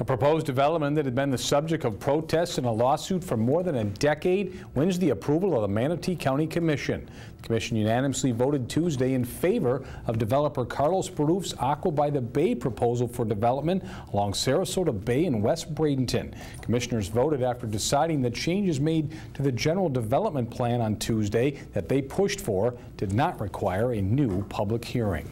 A proposed development that had been the subject of protests and a lawsuit for more than a decade wins the approval of the Manatee County Commission. The commission unanimously voted Tuesday in favor of developer Carlos Beruff's Aqua by the Bay proposal for development along Sarasota Bay in West Bradenton. Commissioners voted after deciding the changes made to the general development plan on Tuesday that they pushed for did not require a new public hearing.